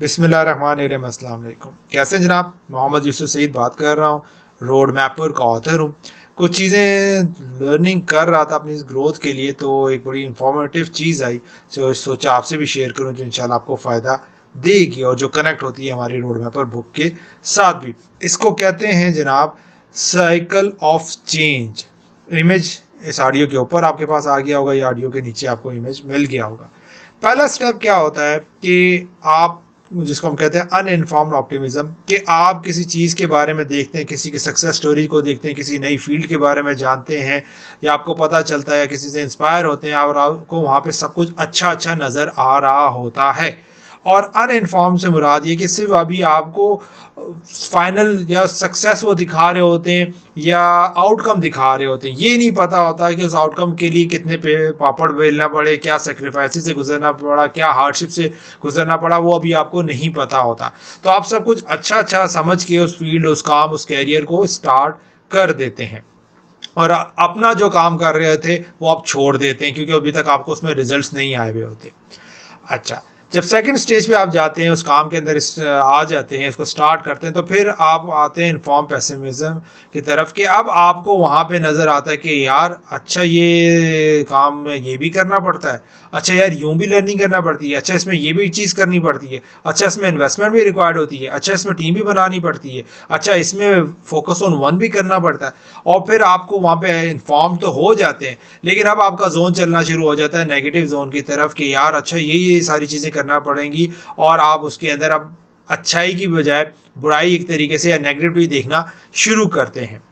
वालेकुम कैसे जनाब? मोहम्मद यूसुफ सईद बात कर रहा हूँ। रोड मैपर का ऑथर हूँ। कुछ चीज़ें लर्निंग कर रहा था अपनी ग्रोथ के लिए तो एक बड़ी इंफॉर्मेटिव चीज़ आई, जो सोचा आपसे भी शेयर करूँ, जो इंशाल्लाह आपको फ़ायदा देगी और जो कनेक्ट होती है हमारी रोड मैपर बुक के साथ भी। इसको कहते हैं जनाब साइकिल ऑफ़ चेंज इमेज इस ऑडियो के ऊपर आपके पास आ गया होगा, या ऑडियो के नीचे आपको इमेज मिल गया होगा। पहला स्टेप क्या होता है कि आप जिसको हम कहते हैं अनइनफॉर्म्ड ऑप्टिमिज्म कि आप किसी चीज़ के बारे में देखते हैं, किसी की सक्सेस स्टोरी को देखते हैं, किसी नई फ़ील्ड के बारे में जानते हैं, या आपको पता चलता है किसी से इंस्पायर होते हैं, और आपको वहाँ पे सब कुछ अच्छा अच्छा नज़र आ रहा होता है। और अनइनफॉर्म से मुराद ये कि सिर्फ़ अभी आपको फाइनल या सक्सेस वो दिखा रहे होते हैं या आउटकम दिखा रहे होते हैं। ये नहीं पता होता कि उस आउटकम के लिए कितने पे पापड़ बेलना पड़े, क्या सेक्रीफाइस से गुजरना पड़ा, क्या हार्डशिप से गुजरना पड़ा, वो अभी आपको नहीं पता होता। तो आप सब कुछ अच्छा अच्छा समझ के उस फ़ील्ड उस काम, उस कैरियर को स्टार्ट कर देते हैं। और अपना जो काम कर रहे थे, वो आप छोड़ देते हैं, क्योंकि अभी तक आपको उसमें रिजल्ट्स नहीं आए हुए होते। अच्छा जब सेकंड स्टेज पे आप जाते हैं, उस काम के अंदर आ जाते हैं, इसको स्टार्ट करते हैं तो फिर आप आते हैं इन्फॉर्म पैसिमिज्म की तरफ़ कि अब आपको वहाँ पे नज़र आता है कि यार अच्छा ये काम ये भी करना पड़ता है अच्छा यार यूँ भी लर्निंग करना पड़ती है अच्छा इसमें ये भी चीज़ करनी पड़ती है अच्छा इसमें इन्वेस्टमेंट भी रिक्वायर्ड होती है अच्छा इसमें टीम भी बनानी पड़ती है अच्छा इसमें फोकस ऑन वन भी करना पड़ता है, और फिर आपको वहाँ पे इन्फॉर्म तो हो जाते हैं, लेकिन अब आपका जोन चलना शुरू हो जाता है नेगेटिव जोन की तरफ़ कि यार अच्छा ये ये सारी चीज़ें करना पड़ेंगी और आप उसके अंदर अब अच्छाई की बजाय बुराई एक तरीके से या नेगेटिविटी देखना शुरू करते हैं।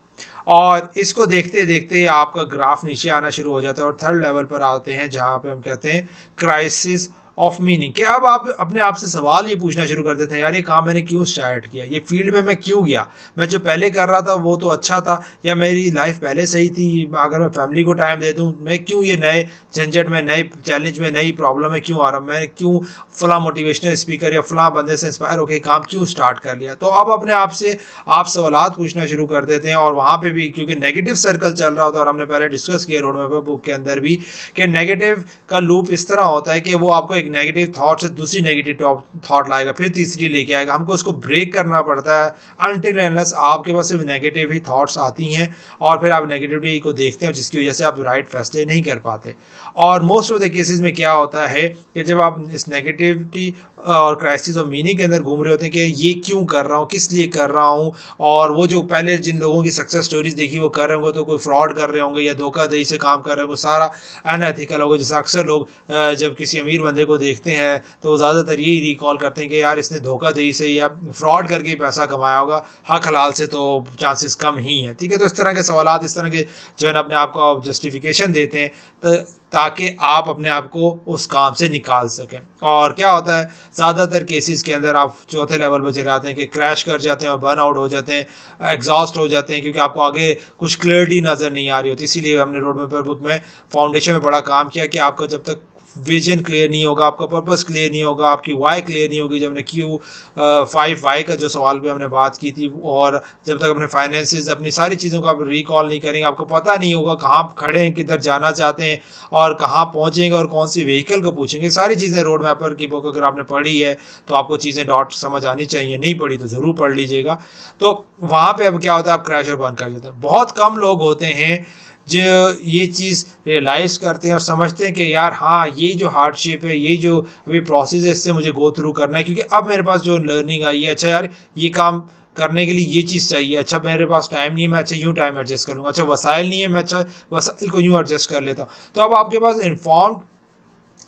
और इसको देखते देखते आपका ग्राफ नीचे आना शुरू हो जाता है और थर्ड लेवल पर आते हैं, जहाँ पे हम कहते हैं क्राइसिस ऑफ़ मीनिंग कि अब आप अपने आप से सवाल ये पूछना शुरू कर देते हैं, यार ये काम मैंने क्यों स्टार्ट किया? ये फ़ील्ड में मैं क्यों गया? मैं जो पहले कर रहा था, वो तो अच्छा था, या मेरी लाइफ पहले सही थी? अगर मैं फैमिली को टाइम दे दूँ, मैं क्यों ये नए झंझट में, नए चैलेंज में, नई प्रॉब्लम में क्यों आ रहा हूँ? मैं क्यों फला मोटिवेशनल स्पीकर या फला बंदे से इंस्पायर होकर काम क्यों स्टार्ट कर लिया? तो अब अपने आप से आप सवाल पूछना शुरू कर देते हैं, और वहाँ पे भी, क्योंकि नेगेटिव सर्कल चल रहा होता है, और हमने पहले डिस्कस किया रोड मैप बुक के अंदर भी, कि नेगेटिव का लूप इस तरह होता है कि वो आपको एक नेगेटिव थॉट से दूसरी नेगेटिव थॉट लाएगा, फिर तीसरी लेके आएगा। हमको उसको ब्रेक करना पड़ता है। अनटिल एनलेस आपके पास सिर्फ़ नेगेटिव ही थॉट्स आती हैं और फिर आप नेगेटिविटी को देखते हैं, जिसकी वजह से आप राइट फैसले नहीं कर पाते। और मोस्ट ऑफ़ द केसेस में क्या होता है कि जब आप इस नेगेटिविटी और क्राइसिस और मीनिंग के अंदर घूम रहे होते हैं कि ये क्यों कर रहा हूँ, किस लिए कर रहा हूँ, और वो जो पहले जिन लोगों की सक्सेस स्टोरीज देखी, वो कर रहे होंगे तो कोई फ्रॉड कर रहे होंगे या धोखाधड़ी से काम कर रहे होंगे, सारा अनएथिकल होगा। जैसे अक्सर लोग जब किसी अमीर बंदे को देखते हैं तो ज़्यादातर यही रिकॉल करते हैं कि यार इसने धोखाधड़ी से या फ्रॉड करके पैसा कमाया होगा। हक हलाल से तो चांसेस कम ही हैं, ठीक है? तो इस तरह के सवाल इस तरह के जो है अपने आप को जस्टिफिकेशन देते हैं तो ताकि आप अपने आप को उस काम से निकाल सकें। और क्या होता है, ज़्यादातर केसेस के अंदर आप चौथे लेवल पर चले आते हैं कि क्रैश कर जाते हैं और बर्न आउट हो जाते हैं एग्जॉस्ट हो जाते हैं, क्योंकि आपको आगे कुछ क्लियरिटी नज़र नहीं आ रही होती। इसीलिए हमने रोड मैपर बुक में फाउंडेशन में बड़ा काम किया कि आपको जब तक विजन क्लियर नहीं होगा, आपका पर्पस क्लियर नहीं होगा, आपकी वाई क्लियर नहीं होगी। जब हमने क्यू फाइव वाई का जो सवाल पे हमने बात की थी, और जब तक अपने फाइनेंसिस अपनी सारी चीज़ों को आप रिकॉल नहीं करेंगे, आपको पता नहीं होगा कहाँ खड़े हैं, किधर जाना चाहते हैं, और कहाँ पहुँचेंगे, और कौन सी व्हीकल को पूछेंगे। सारी चीज़ें रोड मैपर की बुक अगर आपने पढ़ी है तो आपको चीज़ें डॉट समझ आनी चाहिए। नहीं पढ़ी तो ज़रूर पढ़ लीजिएगा। तो वहाँ पर अब क्या होता है, आप क्रैश और बंद कर देते हैं। बहुत कम लोग होते हैं जो ये चीज़ रियलाइज़ करते हैं और समझते हैं कि यार हाँ ये जो हार्डशिप है, ये जो अभी प्रोसेस है, इससे मुझे गो थ्रू करना है। क्योंकि अब मेरे पास जो लर्निंग आई है अच्छा यार, ये काम करने के लिए ये चीज़ चाहिए। अच्छा मेरे पास टाइम नहीं है, मैं अच्छा यूँ टाइम एडजस्ट करूँगा अच्छा वसाइल नहीं है, मैं अच्छा वसाइल को यूँ एडजस्ट कर लेता हूँ। तो अब आपके पास इन्फॉर्म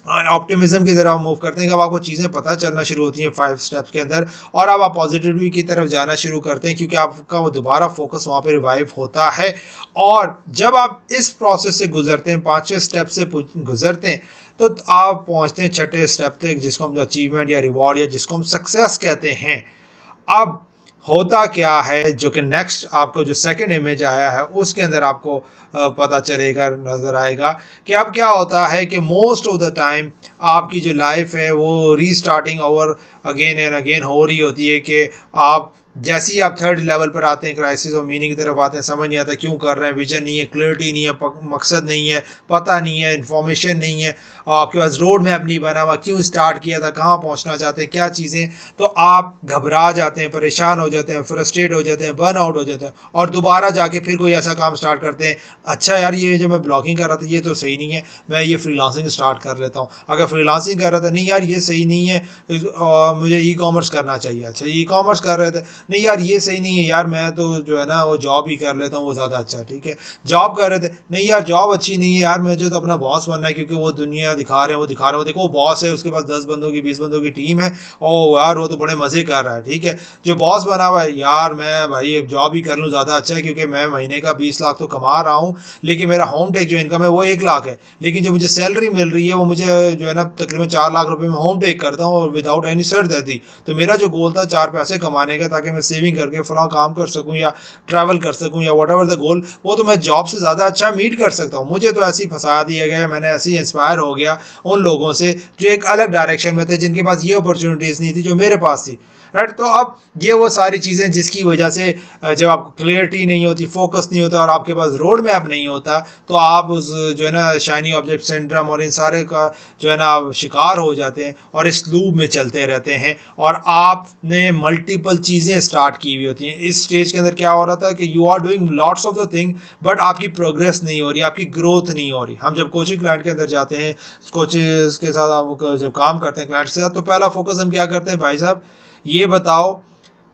ऑप्टिमिज्म की तरफ़ मूव करते हैं जब आपको चीज़ें पता चलना शुरू होती हैं फाइव स्टेप्स के अंदर और अब आप पॉजिटिविटी की तरफ़ जाना शुरू करते हैं क्योंकि आपका वो दोबारा फोकस वहाँ पे रिवाइव होता है। और जब आप इस प्रोसेस से गुजरते हैं, पाँचवें स्टेप से गुजरते हैं तो आप पहुँचते हैं छठे स्टेप तक जिसको हम अचीवमेंट या रिवॉर्ड या जिसको हम सक्सेस कहते हैं। अब होता क्या है, जो कि नेक्स्ट आपको जो सेकंड इमेज आया है, उसके अंदर आपको पता चलेगा, नज़र आएगा कि अब क्या होता है कि मोस्ट ऑफ़ द टाइम आपकी जो लाइफ है, वो restarting over again and again हो रही होती है कि आप जैसे ही आप थर्ड लेवल पर आते हैं क्राइसिस और मीनिंग की तरफ़ आते हैं, समझ नहीं आता क्यों कर रहे हैं विजन नहीं है क्लियरिटी नहीं है मकसद नहीं है, पता नहीं है इन्फॉर्मेशन नहीं है, आपके पास रोड मैप नहीं बना हुआ, क्यों स्टार्ट किया था, कहाँ पहुँचना चाहते हैं, क्या चीज़ें तो आप घबरा जाते हैं, परेशान हो जाते हैं फ्रस्ट्रेट हो जाते हैं बर्न आउट हो जाते हैं और दोबारा जाके फिर कोई ऐसा काम स्टार्ट करते हैं। अच्छा यार, ये जो मैं ब्लॉगिंग कर रहा था, ये तो सही नहीं है, मैं ये फ्रीलांसिंग स्टार्ट कर लेता हूँ। अगर फ्रीलांसिंग कर रहा था, नहीं यार, ये सही नहीं है मुझे ई कॉमर्स करना चाहिए। अच्छा ई कॉमर्स कर रहे थे नहीं यार, ये सही नहीं है यार, मैं तो जो है ना, वो जॉब ही कर लेता हूँ, वो ज़्यादा अच्छा ठीक है? जॉब कर रहे थे। नहीं यार जॉब अच्छी नहीं है यार, मुझे तो अपना बॉस बनना है, क्योंकि वो दुनिया दिखा रहे हैं, वो दिखा रहे हो। देखो, वो बॉस है, उसके पास दस बंदों की, बीस बंदों की टीम है। और यार, वो तो बड़े मज़े कर रहा है, ठीक है? जो बॉस बना हुआ है, यार, मैं भाई जॉब ही कर लूँ, ज़्यादा अच्छा है, क्योंकि मैं महीने का बीस लाख तो कमा रहा हूँ, लेकिन मेरा होम टेक जो इनकम है, वो एक लाख है। लेकिन जो मुझे सैलरी मिल रही है, वो मुझे जो है ना, तकरीबन चार लाख रुपए में होम टेक करता हूँ, और विदाउट एनी सर्ट देती तो मेरा जो गोल था, चार पैसे कमाने का, ताकि मैं सेविंग करके फला काम कर सकूँ या ट्रैवल कर सकूँ या वट एवर द गोल वो तो मैं जॉब से ज़्यादा अच्छा मीट कर सकता हूँ। मुझे तो ऐसे ही फंसा दिया गया मैंने ऐसे ही इंस्पायर हो गया उन लोगों से जो एक अलग डायरेक्शन में थे, जिनके पास ये अपॉर्चुनिटीज़ नहीं थी, जो मेरे पास थी। राइट तो अब ये वो सारी चीज़ें जिसकी वजह से जब आपको क्लियरिटी नहीं होती फोकस नहीं होता और आपके पास रोड मैप नहीं होता तो आप उस, जो है ना शाइनी ऑब्जेक्ट सिंड्रम और इन सारे का, जो है ना, शिकार हो जाते हैं और इस लूप में चलते रहते हैं और आपने मल्टीपल चीज़ें स्टार्ट की हुई होती हैं। इस स्टेज के अंदर क्या हो रहा था कि you are doing lots of the thing but आपकी प्रोग्रेस नहीं हो रही, आपकी ग्रोथ नहीं हो रही। हम जब कोचिंग क्लाइंट के अंदर जाते हैं कोचिंग के साथ आप जब काम करते हैं क्लाइंट के साथ तो पहला फोकस हम क्या करते हैं? भाई साहब, ये बताओ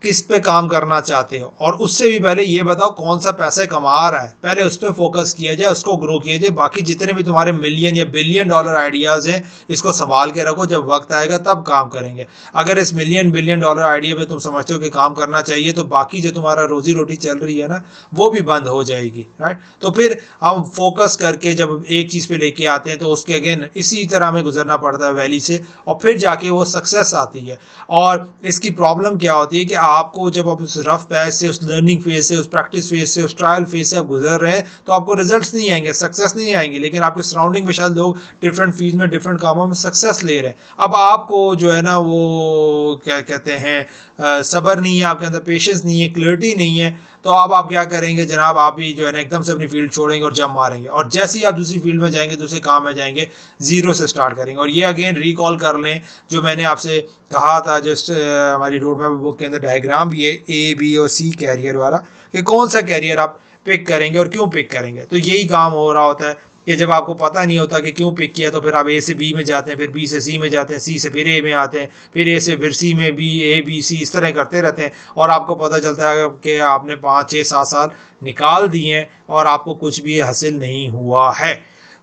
किस पे काम करना चाहते हो? और उससे भी पहले ये बताओ, कौन सा पैसे कमा रहा है? पहले उस पर फोकस किया जाए, उसको ग्रो किया जाए। बाकी जितने भी तुम्हारे मिलियन या बिलियन डॉलर आइडियाज़ हैं, इसको संभाल के रखो। जब वक्त आएगा, तब काम करेंगे। अगर इस मिलियन बिलियन डॉलर आइडिया पे तुम समझते हो कि काम करना चाहिए तो बाकी जो तुम्हारा रोजी रोटी चल रही है ना, वो भी बंद हो जाएगी राइट तो फिर हम फोकस करके जब एक चीज़ पे लेके आते हैं तो उसके अगेन इसी तरह हमें गुजरना पड़ता है वैली से, और फिर जाके वो सक्सेस आती है। और इसकी प्रॉब्लम क्या होती है कि आपको जब आप उस रफ पैस से, उस लर्निंग फ़ेज़ से, उस प्रैक्टिस फ़ेज़ से, उस ट्रायल फ़ेज़ से आप गुजर रहे हैं तो आपको रिज़ल्ट नहीं आएँगे सक्सेस नहीं आएँगे, लेकिन आपके सराउंडिंग में शायद लोग डिफरेंट फ़ील्ड में डिफरेंट कामों में सक्सेस ले रहे हैं। अब आपको जो है ना वो, क्या कहते हैं सबर नहीं है, आपके अंदर पेशेंस नहीं है क्लियरिटी नहीं है तो अब आप क्या करेंगे जनाब? आप भी जो है ना एकदम से अपनी फ़ील्ड छोड़ेंगे और जम मारेंगे। और जैसे ही आप दूसरी फ़ील्ड में जाएँगे, दूसरे काम में जाएँगे ज़ीरो से स्टार्ट करेंगे। और ये अगेन रिकॉल कर लें, जो मैंने आपसे कहा था जस्ट हमारी रोड मैप बुक के अंदर डायग्राम है ए बी और सी कैरियर वाला, कि कौन सा कैरियर आप पिक करेंगे और क्यों पिक करेंगे? तो यही काम हो रहा होता है। ये जब आपको पता नहीं होता कि क्यों पिक किया तो फिर आप ए से बी में जाते हैं, फिर बी से सी में जाते हैं सी से फिर ए में आते हैं, फिर ए से फिर सी में बी ए बी सी इस तरह करते रहते हैं। और आपको पता चलता है कि आपने पाँच छः सात साल निकाल दिए हैं और आपको कुछ भी हासिल नहीं हुआ है।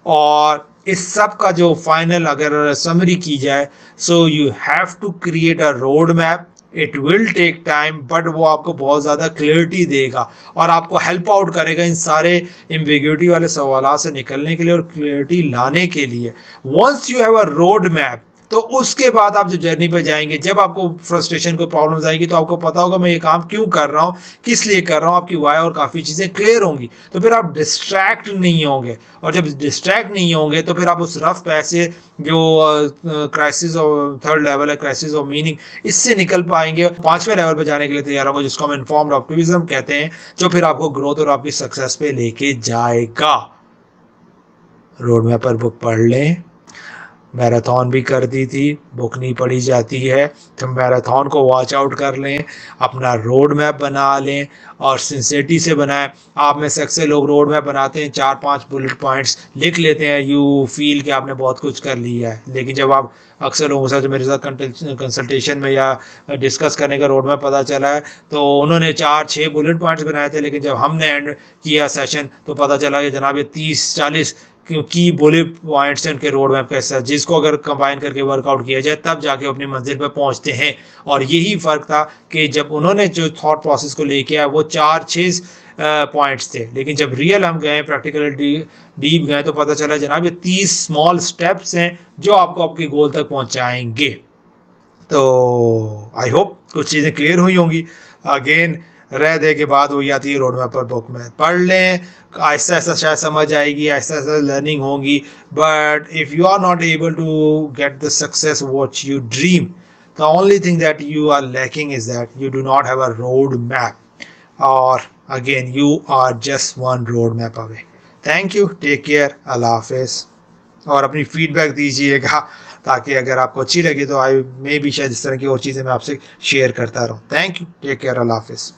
और इस सब का जो फाइनल अगर समरी की जाए so you have to create a road map it will take time but वो आपको बहुत ज़्यादा क्लियरिटी देगा और आपको हेल्प आउट करेगा इन सारे इम्बिग्यूटी वाले सवाल से निकलने के लिए और क्लियरिटी लाने के लिए। Once you have a road map तो उसके बाद आप जो जर्नी पे जाएँगे, जब आपको फ्रस्ट्रेशन को प्रॉब्लम्स आएगी तो आपको पता होगा मैं ये काम क्यों कर रहा हूँ, किस लिए कर रहा हूँ, आपकी वाय और काफ़ी चीज़ें क्लियर होंगी। तो फिर आप डिस्ट्रैक्ट नहीं होंगे। और जब डिस्ट्रैक्ट नहीं होंगे तो फिर आप उस रफ पैसे जो क्राइसिस ऑफ़ थर्ड लेवल है क्राइसिस ऑफ़ मीनिंग इससे निकल पाएँगे। पाँचवें लेवल पर जाने के लिए तैयार होंगे, जिसको हम इन्फॉर्म्ड ऑप्टिमिज्म कहते हैं, जो फिर आपको ग्रोथ और आपकी सक्सेस पे लेके जाएगा। रोड मैप पर बुक पढ़ लें। मैराथन भी कर दी थी बुक नहीं पढ़ी जाती है तो मैराथन को वॉच आउट कर लें, अपना रोड मैप बना लें और सिंसेटी से बनाएँ। आप में से अक्सर लोग रोड मैप बनाते हैं, चार पाँच बुलेट पॉइंट्स लिख लेते हैं यू फील कि आपने बहुत कुछ कर लिया है। लेकिन जब आप अक्सर लोगों के साथ मेरे साथ कंसल्टेशन में या डिस्कस करने का रोड मैप पता चला है तो उन्होंने चार छः बुलेट पॉइंट्स बनाए थे, लेकिन जब हमने एंड किया सेशन तो पता चला कि जनाब ये तीस, चालीस की बोले पॉइंट्स हैं उनके रोड मैप के साथ, जिसको अगर कंबाइन करके वर्कआउट किया जाए, तब जाके अपनी मंजिल पर पहुँचते हैं। और यही फ़र्क था कि जब उन्होंने जो थॉट प्रोसेस को लेके आया, वो चार छः पॉइंट्स थे। लेकिन जब रियल हम गए प्रैक्टिकल डीप गए तो पता चला, जनाब, ये तीस स्मॉल स्टेप्स हैं जो आपको आपके गोल तक पहुंचाएँगे। तो आई होप कुछ चीज़ें क्लियर हुई होंगी। अगेन रह दे के बाद वही आती है रोड मैप पर बुक में पढ़ लें। आहिस्ता आहिस्ता शायद समझ आएगी आहिस्ता आहिस्ता लर्निंग होगी। But if you are not able to get the success which you dream the only thing that you are lacking is that you do not have a road map or again, you are just one road map away. Thank you. Take care. Allah hafiz. और अपनी feedback दीजिएगा ताकि अगर आपको अच्छी लगे तो आई मे भी शायद इस तरह की और चीज़ें मैं आपसे शेयर करता रहूँ। थैंक यू टेक केयर अल्लाह हाफिज़